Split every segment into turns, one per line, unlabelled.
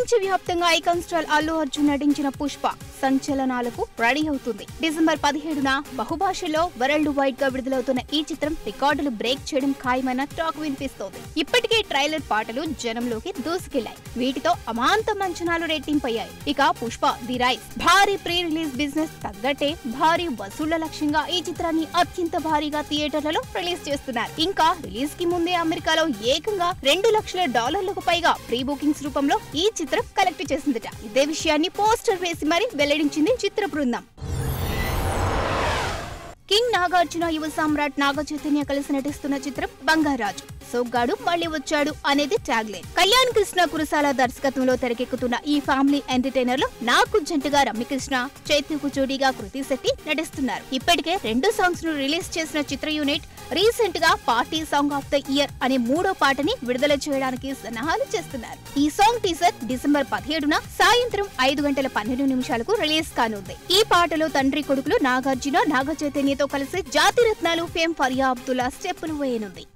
ప్రపంచవ్యాప్తంగా icon star Allu Arjun నటించిన పుష్ప. సంచలనాలకు రెడీ అవుతుంది. డిసెంబర్ పదిహేడున బహుభాషలో వరల్డ్ వైడ్గా విడుదలవుతున్న ఈ చిత్రం రికార్డులు బ్రేక్ చేయడం ఖాయమైన టాక్ వినిపిస్తోంది. ఇప్పటికే ట్రైలర్ పాటలు జనంలోకి దూసుకెళ్ళాయి. వీటితో అమాంతం అంచనాలు రెట్టింపయ్యాయి. ఇక పుష్ప ది రైస్ భారీ ప్రీ రిలీజ్ బిజినెస్ తగ్గట్టే భారీ వసూళ్ళ లక్ష్యంగా ఈ చిత్రాన్ని అత్యంత భారీగా థియేటర్లలో రిలీజ్ చేస్తున్నారు. ఇంకా రిలీజ్కి ముందే అమెరికాలో ఏకంగా రెండు లక్షల డాలర్లకు పైగా ప్రీ బుకింగ్స్ రూపంలో ఈ చిత్రం కలెక్ట్ చేసిందట. ఇదే విషయాన్ని పోస్టర్ వేసి మరి వెల్లడించింది చిత్ర బృందం. కింగ్ నాగార్జున యువ సామ్రాట్ నాగ చైతన్య కలిసి నటిస్తున్న చిత్రం బంగారాజు. సోగ్గాడు మళ్ళీ వచ్చాడు అనేది ట్యాగ్ లైన్ కళ్యాణ్ కృష్ణ కురసాల దర్శకత్వంలో తెరకెక్కుతున్న ఈ ఫ్యామిలీ ఎంటర్టైనర్లో నాకు జంటగా రమ్యకృష్ణ చైత్యకు జోడీగా కృతి శెట్టి నటిస్తున్నారు. ఇప్పటికే రెండు సాంగ్స్ను రిలీజ్ చేసిన చిత్ర యూనిట్ రీసెంట్గా party song of the year అనే మూడో పాటని విడుదల చేయడానికి సన్నాహాలు చేస్తున్నారు. ఈ సాంగ్ టీజర్ డిసెంబర్ పదిహేడున సాయంత్రం ఐదు గంటల పన్నెండు నిమిషాలకు రిలీజ్ కానుంది. ఈ పాటలో తండ్రి కొడుకులు నాగార్జున నాగ చైతన్యతో కలిసి జాతి రత్నాలు ఫేమ్ ఫరియా అబ్దుల్లా స్టెప్పులు వేయనుంది.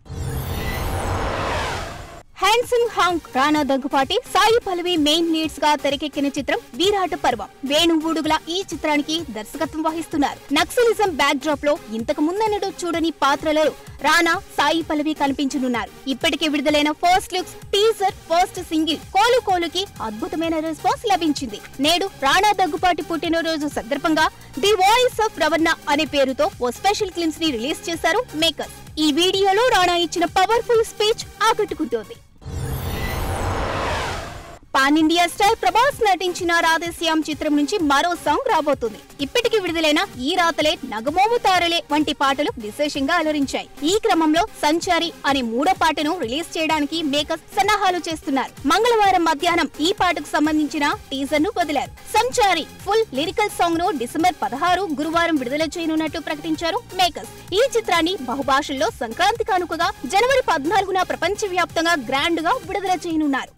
Handsome hunk Rana Daggubati Sai Pallavi main లీడ్స్గా తెరకెక్కిన చిత్రం వీరాట పర్వం. వేణు ఊడుగుల ఈ చిత్రానికి దర్శకత్వం వహిస్తున్నారు. నక్సలిజం బ్యాక్ డ్రాప్లో ఇంతకు ముందెన్నడూ చూడని పాత్రలలో రానా సాయి పల్లవి కనిపించనున్నారు. ఇప్పటికే విడుదలైన first looks teaser first single Kolu కోలుకి అద్భుతమైన రెస్పాన్స్ లభించింది. నేడు రాణా దగ్గుపాటి పుట్టినరోజు సందర్భంగా ది వాయిస్ ఆఫ్ రవణ అనే పేరుతో ఓ స్పెషల్ క్లిమ్స్ని రిలీజ్ చేశారు మేకర్స్ ఈ వీడియోలో రాణా ఇచ్చిన powerful speech ఆకట్టుకుంటోంది. Pan India star Prabhas నటించిన రాధేశ్యామ్ చిత్రం నుంచి మరో సాంగ్ రాబోతుంది. ఇప్పటికి విడుదలైన ఈ రాతలే నగమోము తారలే వంటి పాటలు విశేషంగా అలరించాయి. ఈ క్రమంలో సంచారి అనే మూడో పాటను రిలీజ్ చేయడానికి మేకర్స్ సన్నాహాలు చేస్తున్నారు. మంగళవారం మధ్యాహ్నం ఈ పాటకు సంబంధించిన టీజర్ను వదిలారు. సంచారి ఫుల్ లిరికల్ సాంగ్ను డిసెంబర్ పదహారు గురువారం విడుదల చేయనున్నట్టు ప్రకటించారు మేకర్స్. ఈ చిత్రాన్ని బహుభాషల్లో సంక్రాంతి కానుకగా జనవరి పద్నాలుగున ప్రపంచవ్యాప్తంగా గ్రాండ్గా విడుదల చేయనున్నారు.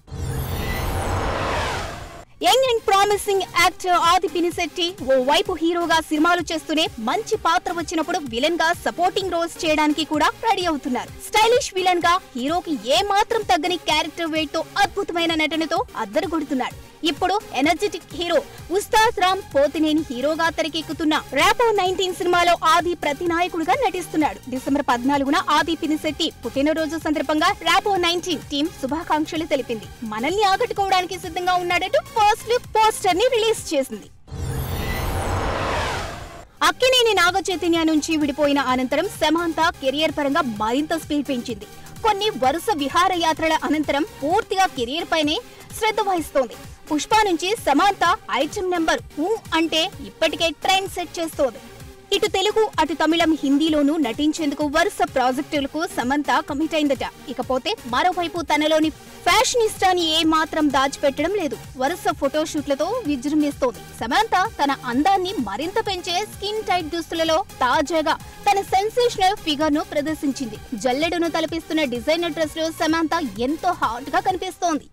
యంగ్ అండ్ ప్రామిసింగ్ యాక్టర్ ఆది పినిశెట్టి ఓ వైపు హీరోగా సినిమాలు చేస్తూనే మంచి పాత్ర వచ్చినప్పుడు విలన్గా సపోర్టింగ్ రోల్స్ చేయడానికి కూడా రెడీ అవుతున్నారు. స్టైలిష్ విలన్గా హీరోకి ఏ మాత్రం తగ్గని క్యారెక్టర్ వెయిట్తో అద్భుతమైన నటనతో అద్దరు కొడుతున్నాడు. ఇప్పుడు ఎనర్జెటిక్ హీరో ఉస్తాద్ రామ్ పోతినేని హీరోగా తెరకెక్కుతున్న ర్యాపో నైన్టీన్ సినిమాలో ఆది ప్రతినాయకుడిగా నటిస్తున్నాడు. డిసెంబర్ పద్నాలుగున ఆది పినిశెట్టి పుట్టినరోజు సందర్భంగా ర్యాపో నైన్టీన్ టీం శుభాకాంక్షలు తెలిపింది. మనల్ని ఆకట్టుకోవడానికి సిద్ధంగా ఉన్నాడట ఫస్ట్ లుక్ పోస్టర్ని రిలీజ్ చేసింది. అక్కినేని నాగ చైతన్య నుంచి విడిపోయిన అనంతరం సమాంత కెరియర్ పరంగా మరింత స్పీడ్ పెంచింది. కొన్ని వరుస విహారయాత్రల అనంతరం పూర్తిగా కెరియర్ పైనే శ్రద్ధ వహిస్తోంది. పుష్ప నుంచి సమాంత ఐటమ్ నెంబర్ ఊ అంటే ఇప్పటికే ట్రెండ్ సెట్ చేస్తోంది. ఇటు తెలుగు అటు తమిళం హిందీలోనూ నటించేందుకు వరుస ప్రాజెక్టులకు సమంత కమిట్ అయిందట. ఇకపోతే మరోవైపు తనలోని ఫ్యాషనిస్టాని ఏ మాత్రం దాచిపెట్టడం లేదు. వరుస ఫోటోషూట్లతో విజృంభిస్తోంది. సమంత తన అందాన్ని మరింత పెంచే స్కిన్ టైట్ దుస్తులలో తాజాగా తన సెన్సేషనల్ ఫిగర్ను ప్రదర్శించింది. జల్లెడును తలపిస్తున్న డిజైనర్ డ్రెస్లో సమంత ఎంతో హాట్గా కనిపిస్తోంది.